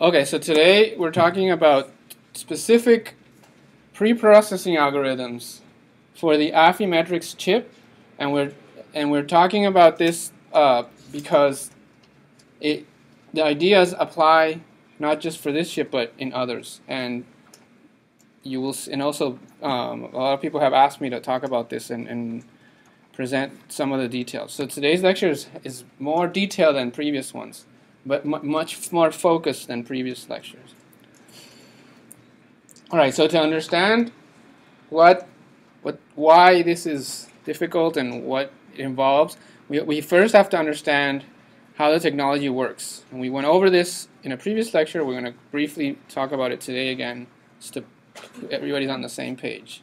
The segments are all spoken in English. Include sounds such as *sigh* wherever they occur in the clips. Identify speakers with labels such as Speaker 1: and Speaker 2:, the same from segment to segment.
Speaker 1: Okay, so today we're talking about specific pre-processing algorithms for the Affymetrix chip, and we're and we're talking about this uh, because it the ideas apply not just for this chip but in others, and you will and also um, a lot of people have asked me to talk about this and, and present some of the details. So today's lecture is, is more detailed than previous ones but much more focused than previous lectures. All right, so to understand what, what, why this is difficult and what it involves, we, we first have to understand how the technology works. And we went over this in a previous lecture. We're going to briefly talk about it today again, just to everybody's on the same page.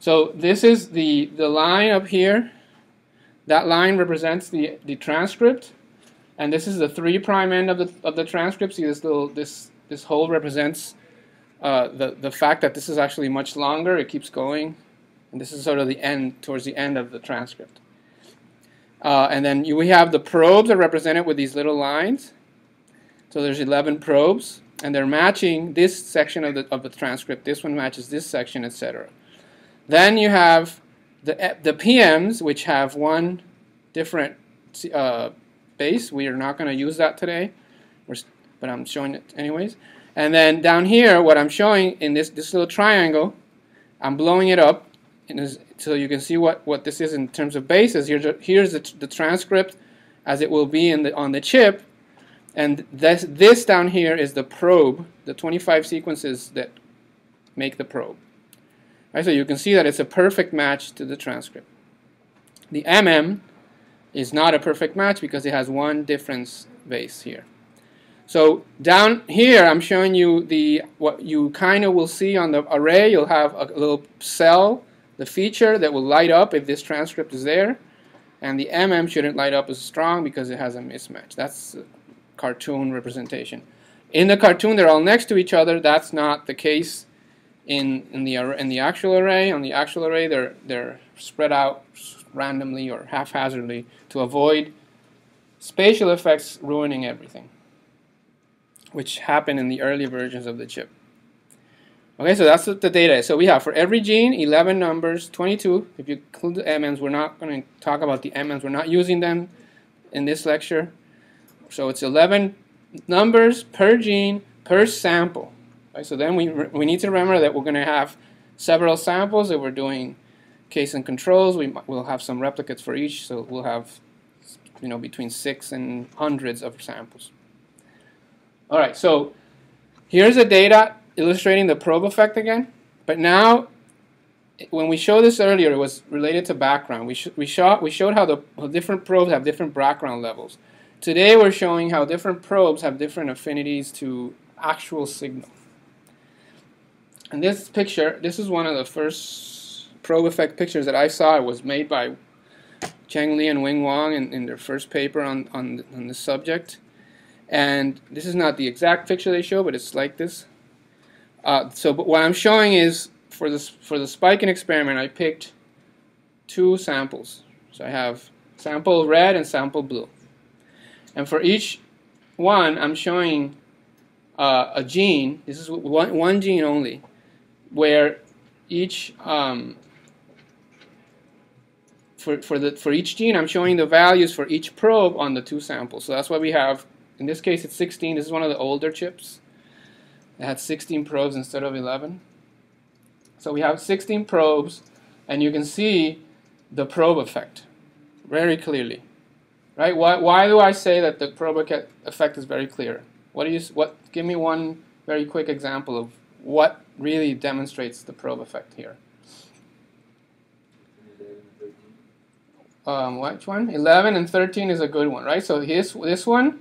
Speaker 1: So this is the, the line up here. That line represents the, the transcript and this is the three prime end of the of the transcript. See this little this this hole represents uh, the the fact that this is actually much longer. It keeps going, and this is sort of the end towards the end of the transcript. Uh, and then you, we have the probes are represented with these little lines. So there's 11 probes, and they're matching this section of the of the transcript. This one matches this section, etc. Then you have the the PMs, which have one different uh, base. We are not going to use that today, but I'm showing it anyways. And then down here, what I'm showing in this, this little triangle, I'm blowing it up so you can see what, what this is in terms of bases. Here's, a, here's the, the transcript as it will be in the, on the chip. And this, this down here is the probe, the 25 sequences that make the probe. Right, so you can see that it's a perfect match to the transcript. The MM is not a perfect match because it has one difference base here. So down here, I'm showing you the what you kind of will see on the array. You'll have a little cell, the feature that will light up if this transcript is there, and the MM shouldn't light up as strong because it has a mismatch. That's a cartoon representation. In the cartoon, they're all next to each other. That's not the case in in the in the actual array. On the actual array, they're they're spread out randomly or haphazardly to avoid spatial effects ruining everything, which happened in the early versions of the chip. Okay, so that's what the data is. So we have for every gene, 11 numbers, 22. If you include the MMs, we're not going to talk about the MMs. We're not using them in this lecture. So it's 11 numbers per gene per sample. Right? So then we, we need to remember that we're going to have several samples that we're doing case and controls. We will have some replicates for each, so we'll have you know between six and hundreds of samples. All right, so here's the data illustrating the probe effect again. But now, when we showed this earlier, it was related to background. We, sh we, showed, we showed how the how different probes have different background levels. Today we're showing how different probes have different affinities to actual signal. And this picture, this is one of the first probe effect pictures that I saw was made by Cheng Li and Wing Wong in, in their first paper on, on, on the subject. And this is not the exact picture they show, but it's like this. Uh, so but what I'm showing is for this for the spiking experiment, I picked two samples. So I have sample red and sample blue. And for each one, I'm showing uh, a gene. This is one, one gene only, where each um, for, for, the, for each gene, I'm showing the values for each probe on the two samples. So that's why we have, in this case, it's 16. This is one of the older chips. It had 16 probes instead of 11. So we have 16 probes, and you can see the probe effect very clearly. Right? Why, why do I say that the probe effect is very clear? What do you, what, give me one very quick example of what really demonstrates the probe effect here. Um, which one? 11 and 13 is a good one, right? So his, this one,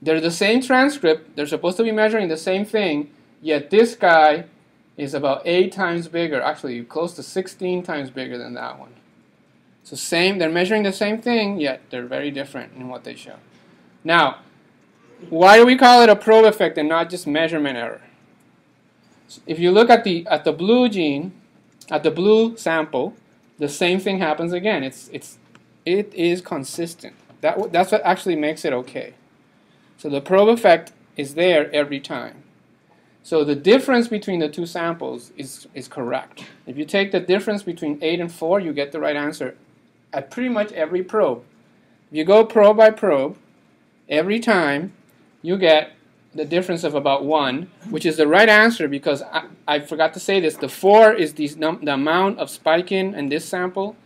Speaker 1: they're the same transcript. They're supposed to be measuring the same thing, yet this guy is about 8 times bigger, actually close to 16 times bigger than that one. So same, they're measuring the same thing, yet they're very different in what they show. Now, why do we call it a probe effect and not just measurement error? So if you look at the at the blue gene, at the blue sample, the same thing happens again. It's it's it is consistent. That, that's what actually makes it okay. So the probe effect is there every time. So the difference between the two samples is, is correct. If you take the difference between 8 and 4, you get the right answer at pretty much every probe. If you go probe by probe, every time you get the difference of about 1, which is the right answer because I, I forgot to say this. The 4 is the, the amount of spiking in this sample,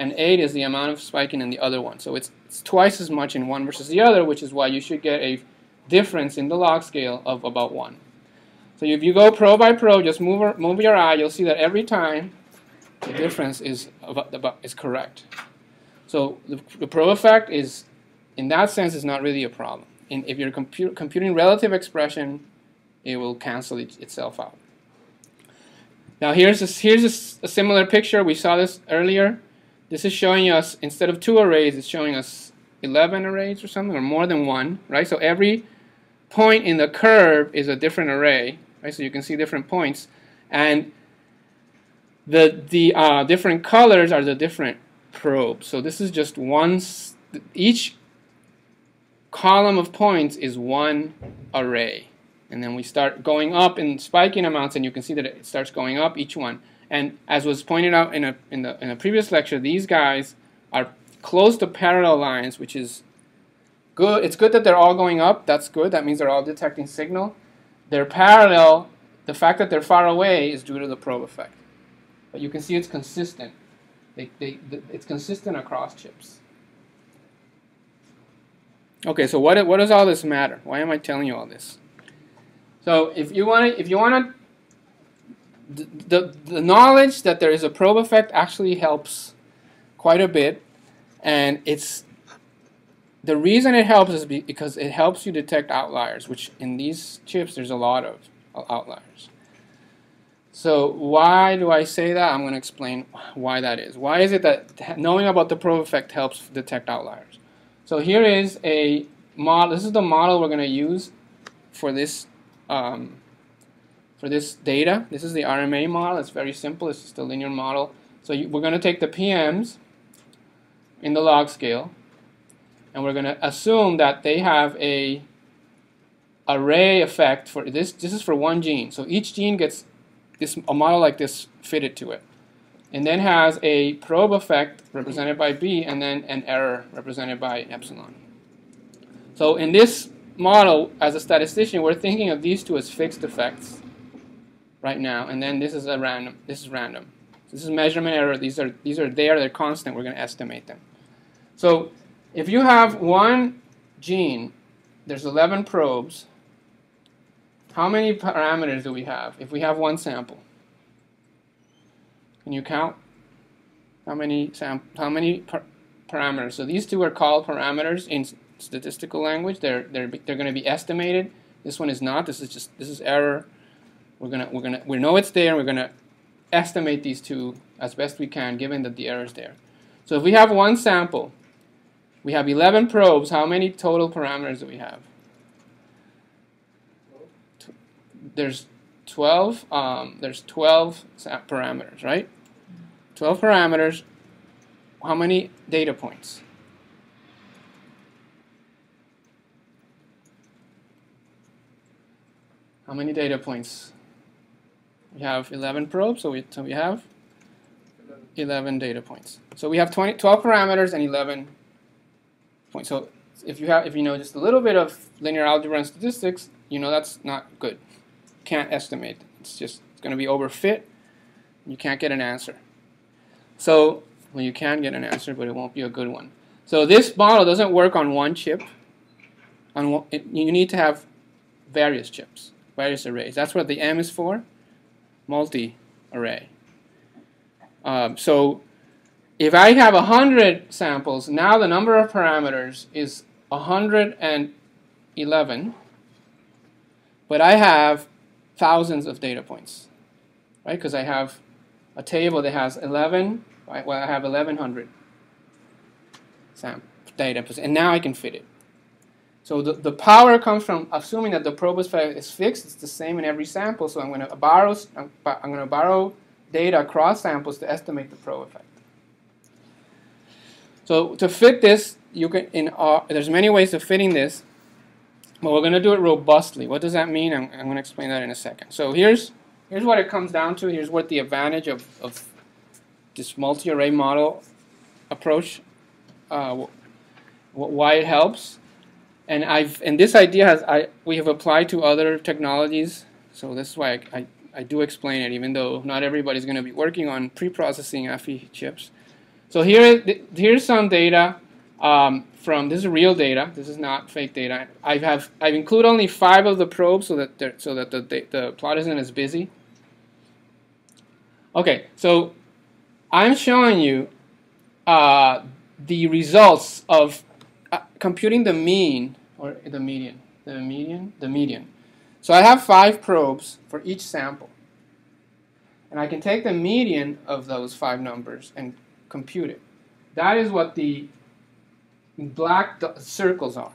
Speaker 1: and 8 is the amount of spiking in the other one. So it's, it's twice as much in one versus the other, which is why you should get a difference in the log scale of about 1. So if you go probe by probe, just move, move your eye, you'll see that every time the difference is, about, about, is correct. So the, the probe effect is, in that sense, is not really a problem. And if you're compu computing relative expression, it will cancel it, itself out. Now here's, a, here's a, a similar picture. We saw this earlier. This is showing us, instead of two arrays, it's showing us 11 arrays or something, or more than one, right? So every point in the curve is a different array right? So you can see different points, and the the uh, different colors are the different probes. So this is just one. Each column of points is one array, and then we start going up in spiking amounts, and you can see that it starts going up each one. And as was pointed out in a in the in a previous lecture, these guys are close to parallel lines, which is good. It's good that they're all going up. That's good. That means they're all detecting signal. They're parallel. The fact that they're far away is due to the probe effect. But you can see it's consistent. They, they, it's consistent across chips. Okay, so what, what does all this matter? Why am I telling you all this? So if you want to, if you want to, the, the knowledge that there is a probe effect actually helps quite a bit, and it's the reason it helps is because it helps you detect outliers, which in these chips there's a lot of outliers. So why do I say that? I'm going to explain why that is. Why is it that knowing about the probe effect helps detect outliers? So here is a model. This is the model we're going to use for this um, for this data. This is the RMA model. It's very simple. It's just a linear model. So you, we're going to take the PMs in the log scale and we're going to assume that they have a array effect for this this is for one gene so each gene gets this a model like this fitted to it and then has a probe effect represented by b and then an error represented by epsilon so in this model as a statistician we're thinking of these two as fixed effects right now and then this is a random this is random this is measurement error these are these are there they're constant we're going to estimate them so if you have one gene, there's 11 probes, how many parameters do we have if we have one sample? Can you count? How many how many par parameters? So these two are called parameters in statistical language. They're they're they're going to be estimated. This one is not. This is just this is error. We're gonna we're gonna we know it's there. and We're gonna estimate these two as best we can, given that the error is there. So if we have one sample we have 11 probes. How many total parameters do we have? There's 12. Um, there's 12 parameters, right? 12 parameters. How many data points? How many data points? We have 11 probes, so we, so we have 11 data points. So we have 20, 12 parameters and 11 points. So if you have, if you know just a little bit of linear algebra and statistics, you know that's not good. Can't estimate. It's just going to be overfit. You can't get an answer. So well, you can get an answer, but it won't be a good one. So this model doesn't work on one chip. On one, it, you need to have various chips, various arrays. That's what the M is for, multi-array. Um, so if I have 100 samples, now the number of parameters is 111, but I have thousands of data points, right? Because I have a table that has 11, right? well, I have 1100 data points, and now I can fit it. So the, the power comes from assuming that the probe is fixed. It's the same in every sample. So I'm going to borrow I'm going to borrow data across samples to estimate the probe effect. So to fit this, you can in uh, there's many ways of fitting this. but we're going to do it robustly. What does that mean? I'm, I'm going to explain that in a second. So here's here's what it comes down to. Here's what the advantage of, of this multi-array model approach, uh, why it helps. And I've and this idea has I we have applied to other technologies. So this is why I, I, I do explain it, even though not everybody's going to be working on pre-processing Affy chips. So here here's some data um, from this is real data. This is not fake data. I have I've included only five of the probes so that so that the the plot isn't as busy. Okay, so I'm showing you uh, the results of uh, computing the mean or the median, the median, the median. So I have five probes for each sample. And I can take the median of those five numbers and compute it. That is what the black circles are.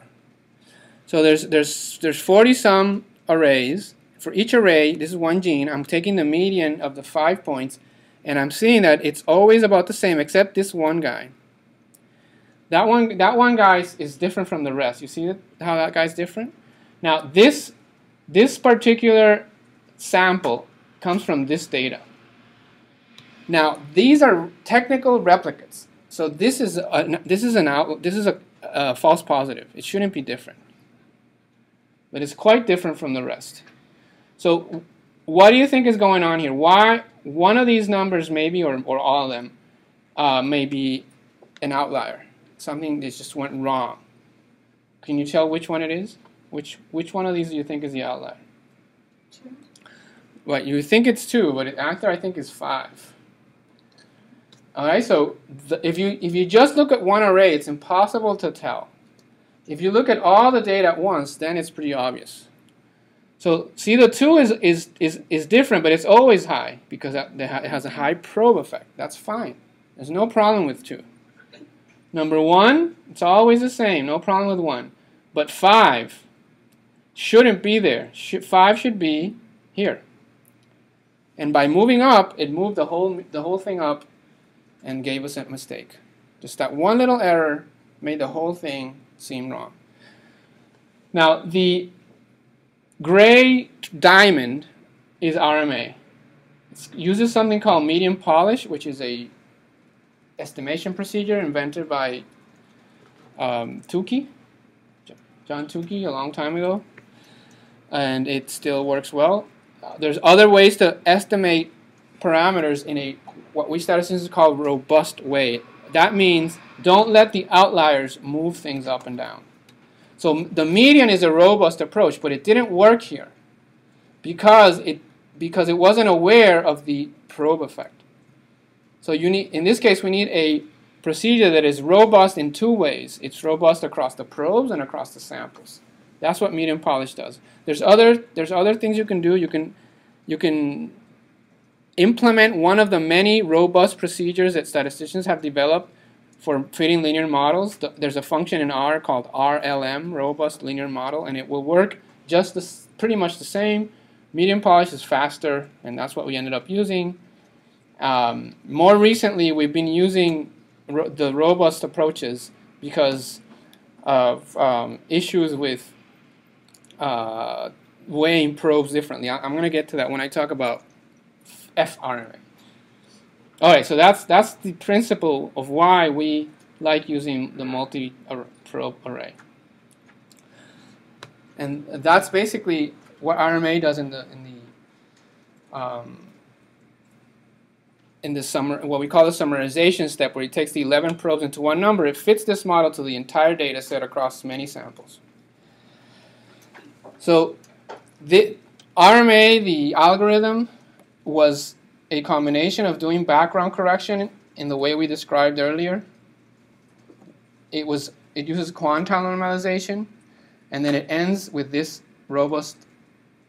Speaker 1: So there's, there's, there's 40 some arrays. For each array, this is one gene, I'm taking the median of the five points and I'm seeing that it's always about the same except this one guy. That one, that one guy is different from the rest. You see how that guy's different? Now this, this particular sample comes from this data. Now these are technical replicates. So this is a, this is an out, this is a, a false positive. It shouldn't be different, but it's quite different from the rest. So what do you think is going on here? Why one of these numbers maybe, or, or all of them, uh, may be an outlier something that just went wrong. Can you tell which one it is? Which which one of these do you think is the outlier? Two. Well, you think it's two, but the answer I think is five. All right, so the, if you if you just look at one array, it's impossible to tell. If you look at all the data at once, then it's pretty obvious. So see, the two is is is is different, but it's always high because it has a high probe effect. That's fine. There's no problem with two. Number one, it's always the same, no problem with one. But five shouldn't be there. Five should be here. And by moving up, it moved the whole, the whole thing up and gave us a mistake. Just that one little error made the whole thing seem wrong. Now, the gray diamond is RMA. It uses something called median polish, which is a estimation procedure invented by um, Tukey, John Tukey, a long time ago, and it still works well. Uh, there's other ways to estimate parameters in a what we statisticians call robust way. That means don't let the outliers move things up and down. So the median is a robust approach, but it didn't work here because it because it wasn't aware of the probe effect. So you need, in this case, we need a procedure that is robust in two ways. It's robust across the probes and across the samples. That's what median polish does. There's other, there's other things you can do. You can, you can implement one of the many robust procedures that statisticians have developed for fitting linear models. There's a function in R called RLM, Robust Linear Model, and it will work just pretty much the same. Median polish is faster, and that's what we ended up using. Um, more recently, we've been using ro the robust approaches because of um, issues with uh, weighing probes differently. I am going to get to that when I talk about FRMA. All right, so that's that's the principle of why we like using the multi-probe array, and that's basically what RMA does in the in the um, in the summer, what we call the summarization step, where it takes the 11 probes into one number, it fits this model to the entire data set across many samples. So the RMA, the algorithm, was a combination of doing background correction in the way we described earlier. It was it uses quantile normalization, and then it ends with this robust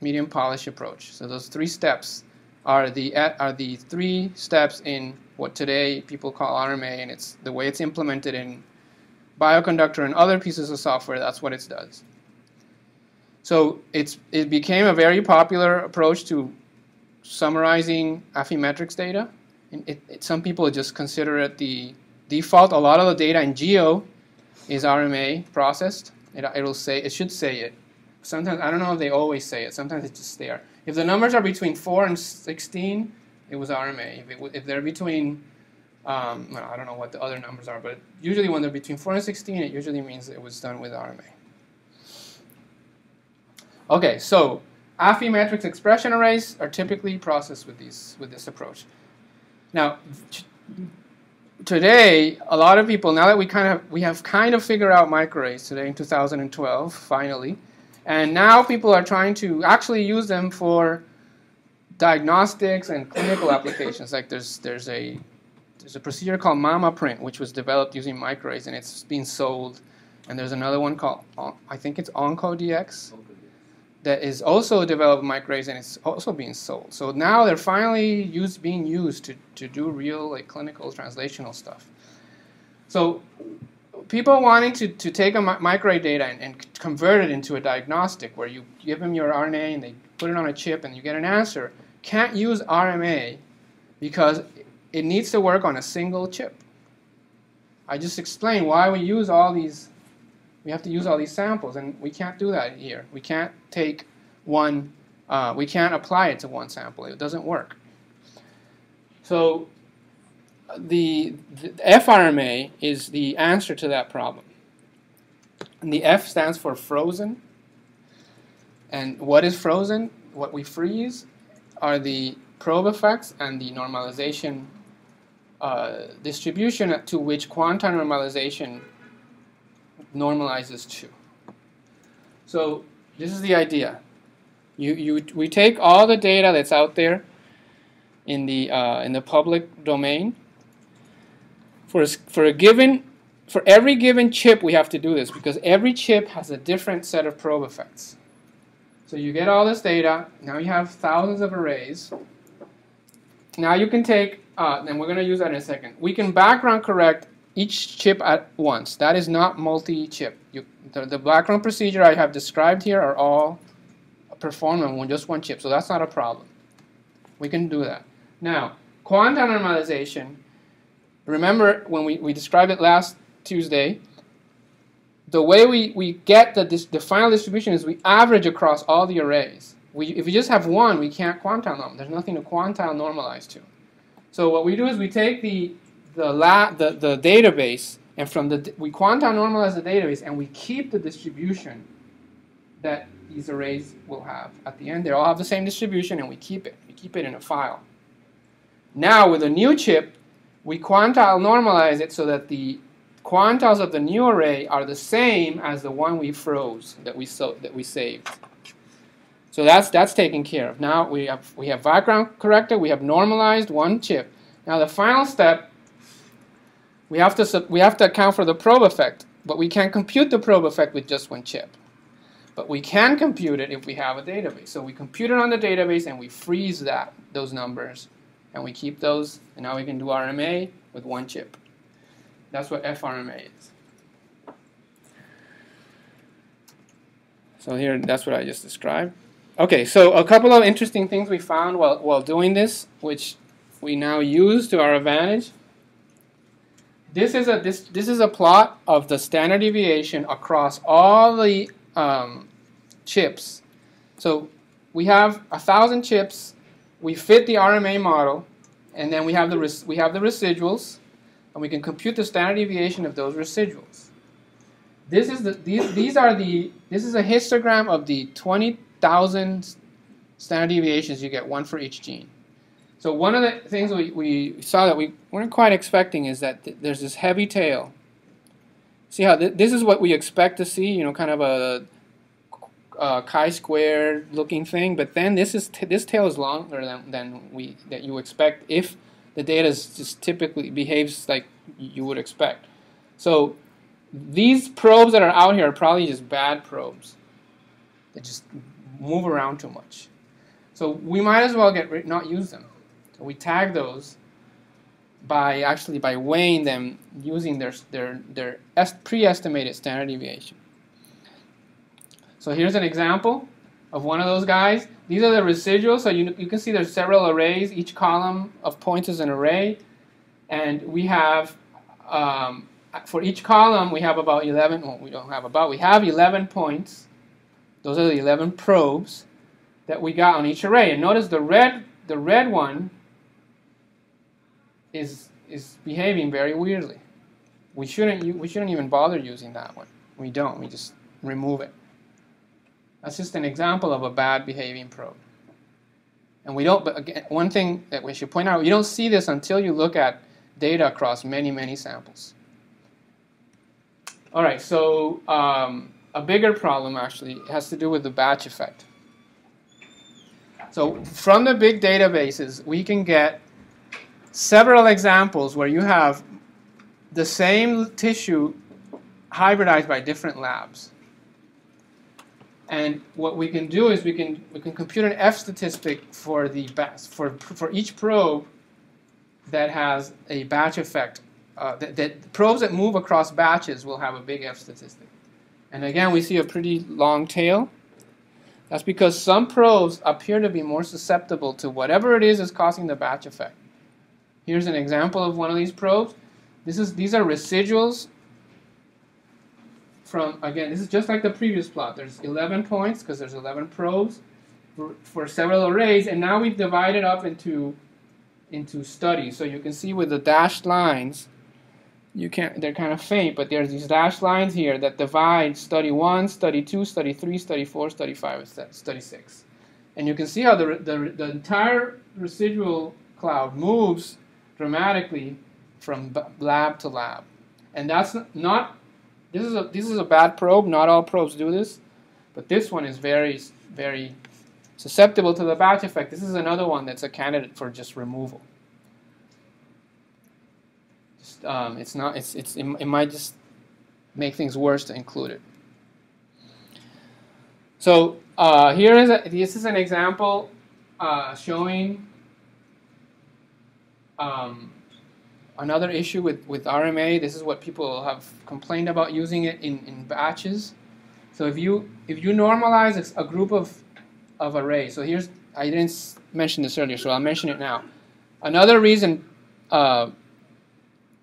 Speaker 1: median polish approach. So those three steps are the are the three steps in what today people call RMA, and it's the way it's implemented in Bioconductor and other pieces of software. That's what it does. So it's it became a very popular approach to summarizing Affymetrix data. It, it, some people just consider it the default. A lot of the data in Geo is RMA processed. It, it'll say it should say it. sometimes I don't know if they always say it. Sometimes it's just there. If the numbers are between four and sixteen, it was RMA. If, it, if they're between, um, well, I don't know what the other numbers are, but usually when they're between four and sixteen, it usually means it was done with RMA. Okay, so Affy expression arrays are typically processed with these with this approach. Now, today, a lot of people now that we kind of we have kind of figured out microarrays today in 2012, finally, and now people are trying to actually use them for diagnostics and clinical applications. Like there's there's a there's a procedure called MammaPrint, which was developed using microarrays, and it's being sold. And there's another one called I think it's OncoDX that is also developed microarrays and it's also being sold. So now they're finally used, being used to, to do real like clinical translational stuff. So people wanting to, to take a microarray data and, and convert it into a diagnostic where you give them your RNA and they put it on a chip and you get an answer can't use RMA because it needs to work on a single chip. I just explained why we use all these we have to use all these samples, and we can't do that here. We can't take one, uh, we can't apply it to one sample. It doesn't work. So the, the FRMA is the answer to that problem. And the F stands for frozen. And what is frozen? What we freeze are the probe effects and the normalization uh, distribution to which quantile normalization normalizes to. So this is the idea. You, you, we take all the data that's out there in the, uh, in the public domain. For a, for a given, for every given chip we have to do this because every chip has a different set of probe effects. So you get all this data, now you have thousands of arrays. Now you can take, uh, and we're going to use that in a second. We can background correct each chip at once. That is not multi-chip. The, the background procedure I have described here are all performed on just one chip, so that's not a problem. We can do that. Now, quantile normalization, remember when we, we described it last Tuesday, the way we, we get the, the final distribution is we average across all the arrays. We, if we just have one, we can't quantile norm. There's nothing to quantile normalize to. So what we do is we take the the, la the, the database, and from the we quantile normalize the database, and we keep the distribution that these arrays will have. At the end, they all have the same distribution, and we keep it. We keep it in a file. Now, with a new chip, we quantile normalize it so that the quantiles of the new array are the same as the one we froze that we so that we saved. So that's that's taken care of. Now we have we have background corrected. We have normalized one chip. Now the final step we have to we have to account for the probe effect, but we can't compute the probe effect with just one chip. But we can compute it if we have a database. So we compute it on the database and we freeze that those numbers and we keep those and now we can do RMA with one chip. That's what FRMA is. So here, that's what I just described. Okay, so a couple of interesting things we found while, while doing this, which we now use to our advantage. This is a this this is a plot of the standard deviation across all the um, chips. So we have a thousand chips. We fit the RMA model, and then we have the we have the residuals, and we can compute the standard deviation of those residuals. This is the these these are the this is a histogram of the twenty thousand standard deviations you get one for each gene. So one of the things we, we saw that we weren't quite expecting is that th there's this heavy tail. See how th this is what we expect to see, you know, kind of a, Uh, a chi-square looking thing, but then this is this tail is longer than, than we that you expect if the data is just typically behaves like you would expect. So these probes that are out here are probably just bad probes. They just move around too much. So we might as well get not use them. So we tag those by actually by weighing them using their their their pre-estimated standard deviation. So here's an example of one of those guys. These are the residuals. So you, you can see there's several arrays. Each column of points is an array. And we have, um, for each column, we have about 11, well, we don't have about, we have 11 points Those are the 11 probes that we got on each array. And notice the red, the red one is, is behaving very weirdly. We shouldn't, we shouldn't even bother using that one. We don't. We just remove it. That's just an example of a bad behaving probe. And we don't, but again, one thing that we should point out, you don't see this until you look at data across many, many samples. All right, so um, a bigger problem actually has to do with the batch effect. So from the big databases, we can get several examples where you have the same tissue hybridized by different labs. And what we can do is we can we can compute an F statistic for the for for each probe that has a batch effect. Uh, that, that probes that move across batches will have a big F statistic. And again, we see a pretty long tail. That's because some probes appear to be more susceptible to whatever it is that's causing the batch effect. Here's an example of one of these probes. This is these are residuals from again. This is just like the previous plot. There's 11 points because there's 11 probes for, for several arrays, and now we've divided up into into studies. So you can see with the dashed lines you can't they're kind of faint but there's these dashed lines here that divide study 1 study 2 study 3 study 4 study 5 study 6 and you can see how the, the, the entire residual cloud moves dramatically from lab to lab and that's not this is a this is a bad probe not all probes do this but this one is very very susceptible to the batch effect this is another one that's a candidate for just removal um, it's not. It's it's. It, it might just make things worse to include it. So uh, here is a, this is an example uh, showing um, another issue with, with RMA. This is what people have complained about using it in, in batches. So if you if you normalize a group of of arrays, so here's I didn't mention this earlier, so I'll mention it now. Another reason uh,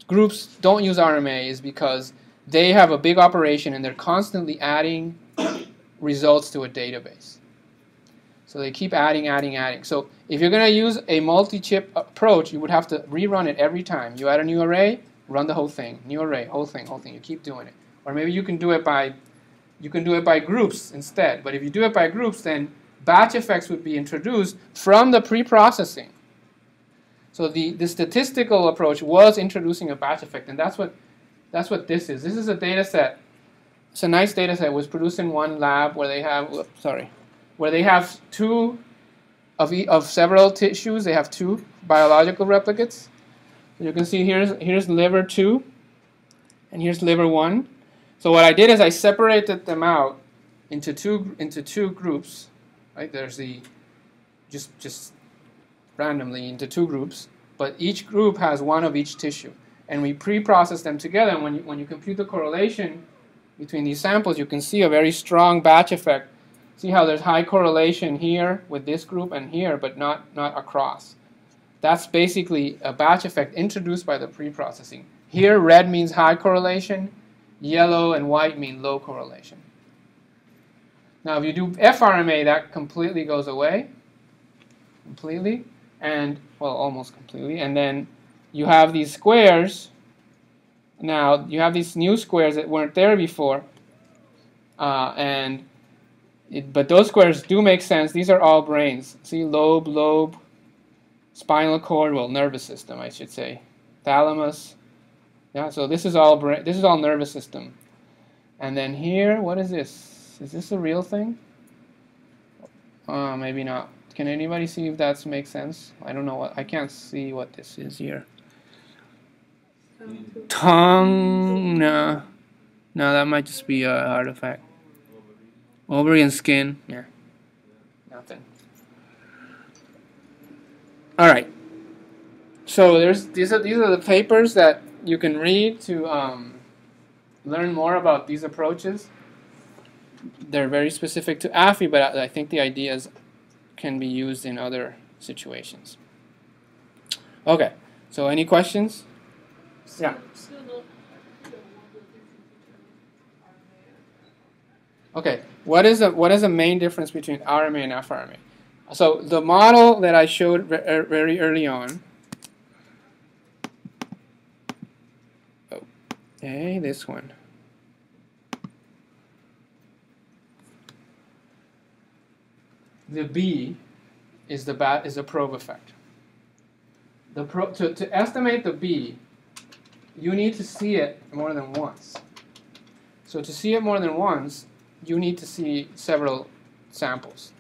Speaker 1: groups don't use RMA is because they have a big operation and they're constantly adding results to a database. So they keep adding, adding, adding. So if you're going to use a multi-chip approach, you would have to rerun it every time. You add a new array, run the whole thing. New array, whole thing, whole thing. You keep doing it. Or maybe you can do it by you can do it by groups instead. But if you do it by groups, then batch effects would be introduced from the pre-processing. So the, the statistical approach was introducing a batch effect, and that's what that's what this is. This is a data set. It's a nice data set. It was produced in one lab where they have sorry, where they have two of e of several tissues. They have two biological replicates. You can see here's here's liver two, and here's liver one. So what I did is I separated them out into two into two groups. Right there's the just just randomly into two groups, but each group has one of each tissue. And we pre-process them together, and when you, when you compute the correlation between these samples, you can see a very strong batch effect. See how there's high correlation here with this group and here, but not, not across. That's basically a batch effect introduced by the pre-processing. Here, red means high correlation, yellow and white mean low correlation. Now, if you do FRMA, that completely goes away, completely and well almost completely and then you have these squares now you have these new squares that weren't there before uh, and it, but those squares do make sense. These are all brains. See lobe lobe spinal cord well nervous system I should say. Thalamus. Yeah so this is all brain this is all nervous system. And then here what is this? Is this a real thing? Uh, maybe not. Can anybody see if that makes sense? I don't know what I can't see what this is here. Tongue, no, no, that might just be a artifact. Ovary and skin, yeah, nothing. All right. So there's these are these are the papers that you can read to um, learn more about these approaches. They're very specific to Affy, but I think the ideas can be used in other situations. Okay, so any questions? Yeah. Okay, what is the what is the main difference between RMA and FRMA? So the model that I showed er, very early on. Okay, this one. The B is the bat is the probe effect. The pro, to, to estimate the B, you need to see it more than once. So to see it more than once, you need to see several samples.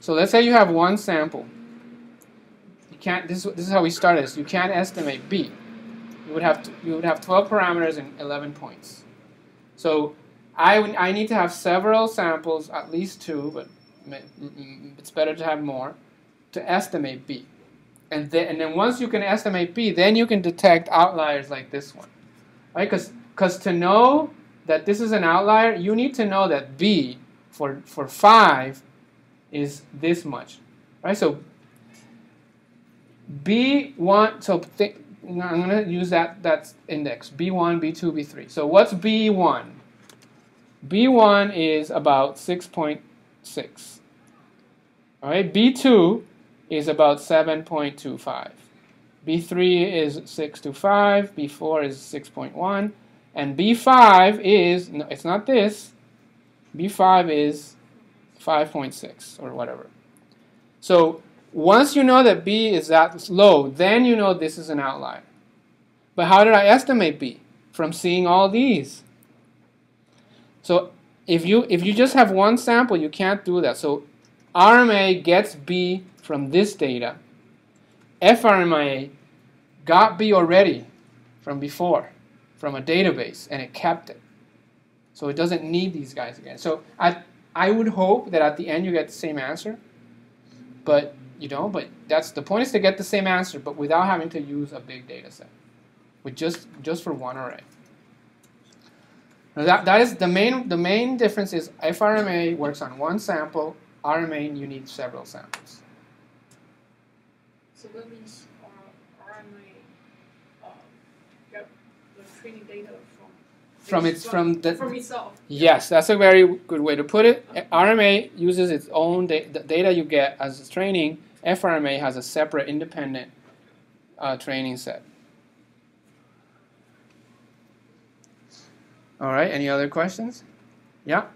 Speaker 1: So let's say you have one sample. You can't. This, this is how we start this. You can't estimate B. You would have to, you would have 12 parameters and 11 points. So I I need to have several samples, at least two, but it's better to have more, to estimate B. And then, and then once you can estimate B, then you can detect outliers like this one, right? Because to know that this is an outlier, you need to know that B for, for 5 is this much. Right? So B1, so I'm going to use that, that index, B1, B2, B3. So what's B1? B1 is about 6.6. .6. All right, B2 is about 7.25. B3 is 6 to 5, B4 is 6.1, and B5 is, no, it's not this, B5 is 5.6 or whatever. So once you know that B is that low, then you know this is an outlier. But how did I estimate B? From seeing all these. So if you if you just have one sample, you can't do that. So RMA gets B from this data. FRMA got B already from before from a database and it kept it. So it doesn't need these guys again. So I, I would hope that at the end you get the same answer, but you don't. But that's the point is to get the same answer, but without having to use a big data set, with just just for one array. Now that that is the main the main difference is FRMA works on one sample. RMA you need several samples.
Speaker 2: So that means training data from
Speaker 1: from its from the
Speaker 2: from itself.
Speaker 1: Yes, that's a very good way to put it. RMA uses its own da the data you get as training. FRMA has a separate, independent uh, training set. All right. Any other questions? Yeah.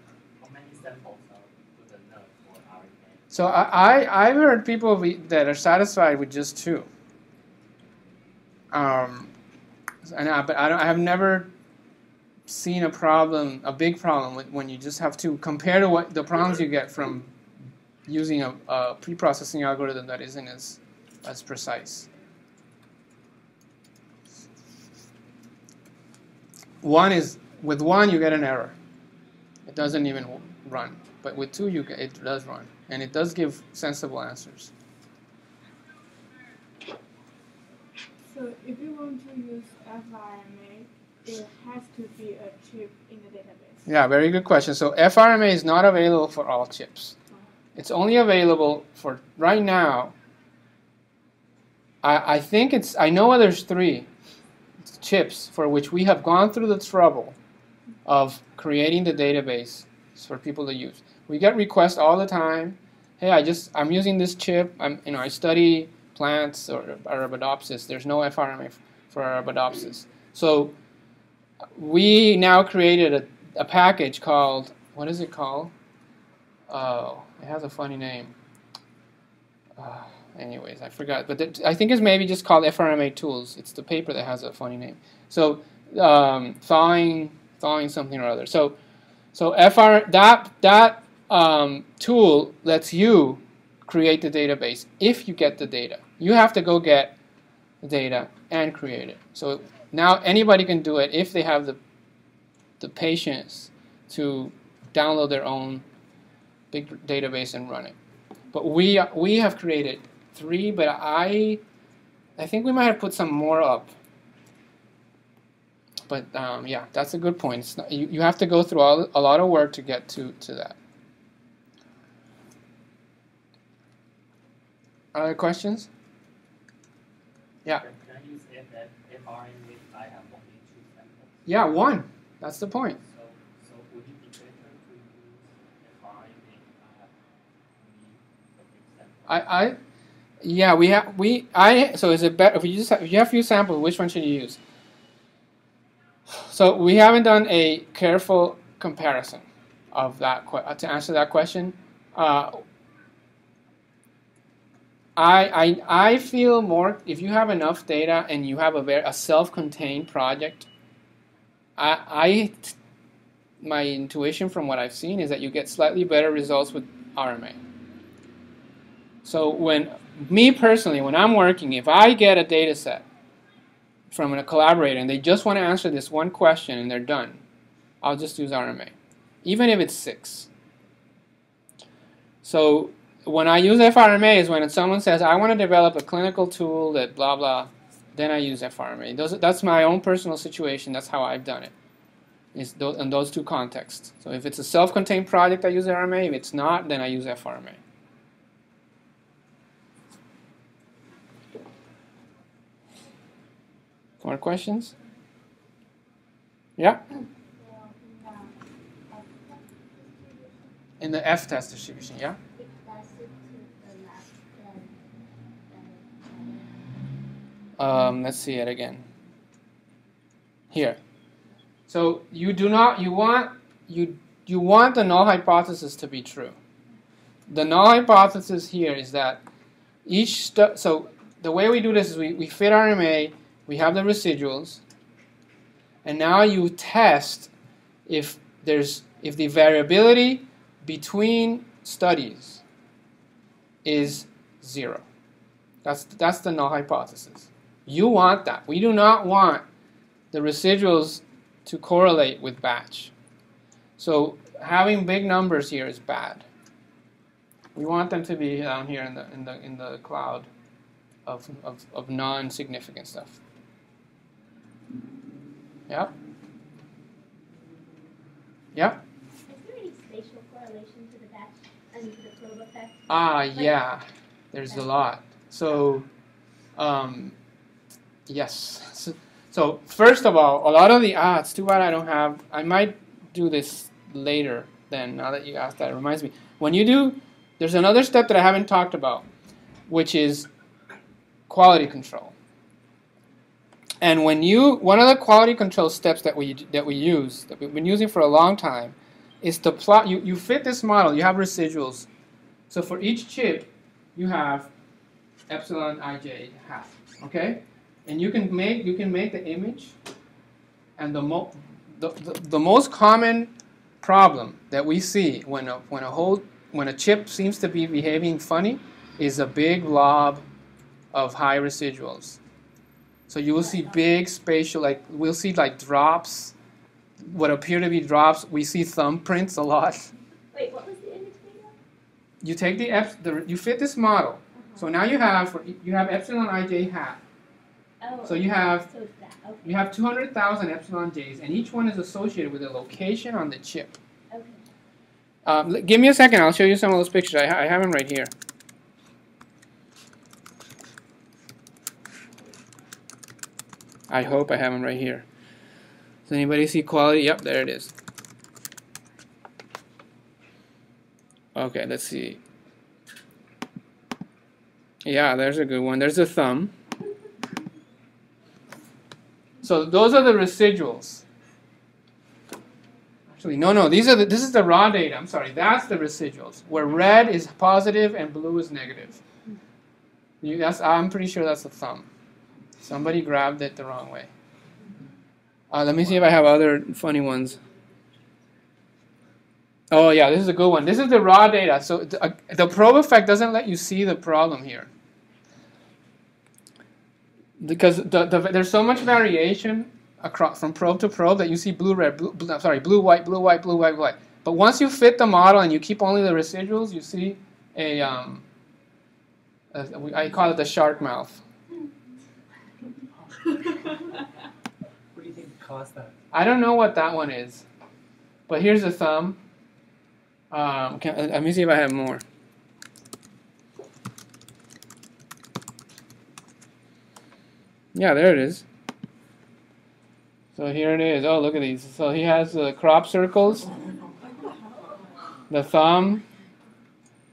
Speaker 1: So I, I I've heard people that are satisfied with just two. Um, and I, but I, don't, I have never seen a problem, a big problem when you just have to compare to what the problems you get from using a, a pre-processing algorithm that isn't as as precise. One is with one you get an error. It doesn't even run, but with two you get, it does run, and it does give sensible answers.
Speaker 3: So if you want to use FRMA, it has to be a chip in the database.
Speaker 1: Yeah, very good question. So FRMA is not available for all chips. Uh-huh. It's only available for right now. I, I think it's I know there's three chips for which we have gone through the trouble of creating the database for people to use. We get requests all the time. Hey, I just I'm using this chip. I'm you know I study plants or Arabidopsis. There's no FRMA for Arabidopsis. So we now created a, a package called, what is it called? Oh, it has a funny name. Uh, anyways, I forgot. But I think it's maybe just called FRMA Tools. It's the paper that has a funny name. So um, thawing, thawing something or other. So, so FR that that um, tool lets you create the database if you get the data. You have to go get the data and create it. So now anybody can do it if they have the, the patience to download their own big database and run it. But we, we have created three, but I, I think we might have put some more up. But um, yeah, that's a good point. Not, you, you have to go through all, a lot of work to get to, to that. Other questions? Yeah. Yeah, one. That's the point.
Speaker 4: So, so would it be better to use mRNA
Speaker 1: I, I, I, yeah, we have we I. So is it better if you just have, if you have few samples, which one should you use? So we haven't done a careful comparison of that to answer that question. Uh, I, I, I feel more if you have enough data and you have a very a self-contained project. I, I my intuition from what I've seen is that you get slightly better results with RMA. So when me personally, when I'm working, if I get a data set from a collaborator and they just want to answer this one question and they're done, I'll just use RMA, even if it's six. So when I use FRMA is when someone says, I want to develop a clinical tool that blah blah, then I use FRMA. Those, that's my own personal situation. That's how I've done it. Is those, in those two contexts. So if it's a self-contained project, I use RMA. If it's not, then I use FRMA. More questions? Yeah? In the F test distribution, yeah? Um, let's see it again. Here. So you do not you want you you want the null hypothesis to be true. The null hypothesis here is that each so the way we do this is we, we fit RMA, we have the residuals, and now you test if there's if the variability between studies is zero. That's that's the null hypothesis. You want that. We do not want the residuals to correlate with batch. So having big numbers here is bad. We want them to be down here in the in the in the cloud of of, of non-significant stuff. Yep. Yep.
Speaker 2: Is there any spatial correlation to the batch and to the probe effect?
Speaker 1: Ah, yeah. There's a lot. So, um, yes. So, *laughs* so first of all, a lot of the ah, it's too bad I don't have. I might do this later. Then now that you asked that, it reminds me. When you do, there's another step that I haven't talked about, which is quality control. And when you, one of the quality control steps that we that we use that we've been using for a long time, is to plot. You you fit this model. You have residuals. So for each chip, you have epsilon ij hat. Okay, and you can make you can make the image, and the mo the, the, the most common problem that we see when a when a whole when a chip seems to be behaving funny is a big blob of high residuals. So you will oh see big spatial, like we'll see like drops, what appear to be drops. We see thumbprints a lot.
Speaker 2: Wait, what was the image?
Speaker 1: You take the, the you fit this model. Uh-huh. So now you have for, you have epsilon ij hat.
Speaker 2: Oh,
Speaker 1: So you have
Speaker 2: so. Okay.
Speaker 1: you have 200,000 epsilon j's, and each one is associated with a location on the chip.
Speaker 2: Okay.
Speaker 1: Um, give me a second. I'll show you some of those pictures. I, ha- I have them right here. I hope I have them right here. Does anybody see quality? Yep, there it is. Okay, let's see. Yeah, there's a good one. There's a thumb. So those are the residuals. Actually, no, no. These are the, this is the raw data. I'm sorry. That's the residuals, where red is positive and blue is negative. You, that's, I'm pretty sure that's the thumb. Somebody grabbed it the wrong way. Uh, let me see if I have other funny ones. Oh yeah, this is a good one. This is the raw data. So the, uh, the probe effect doesn't let you see the problem here because the, the, there's so much variation across from probe to probe that you see blue red blue, blue sorry blue white blue white blue white blue white. But once you fit the model and you keep only the residuals you see a um a, I call it the shark mouth.
Speaker 4: What do you think caused that?
Speaker 1: I don't know what that one is but here's a thumb. Um, can, let me see if I have more yeah there it is So here it is. Oh, look at these. So he has the crop circles, the thumb,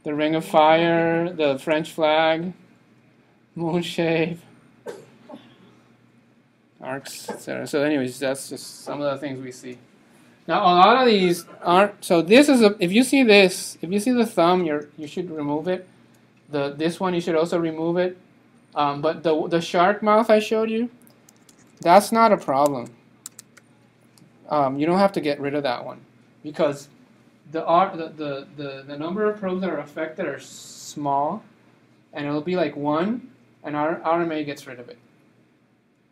Speaker 1: the Ring of Fire, the French flag, moon shape, arcs, etc. So, anyways, that's just some of the things we see. Now, a lot of these aren't. So, this is a. If you see this, if you see the thumb, you're you should remove it. The this one you should also remove it. Um, but the the shark mouth I showed you, that's not a problem. Um, you don't have to get rid of that one because the, the, the, the, number of probes that are affected are small, and it'll be like one, and our RMA gets rid of it.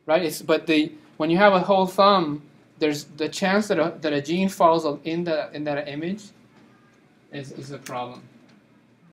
Speaker 1: Right? It's, but the when you have a whole thumb, there's the chance that a, that a gene falls in the in that image is, is a problem.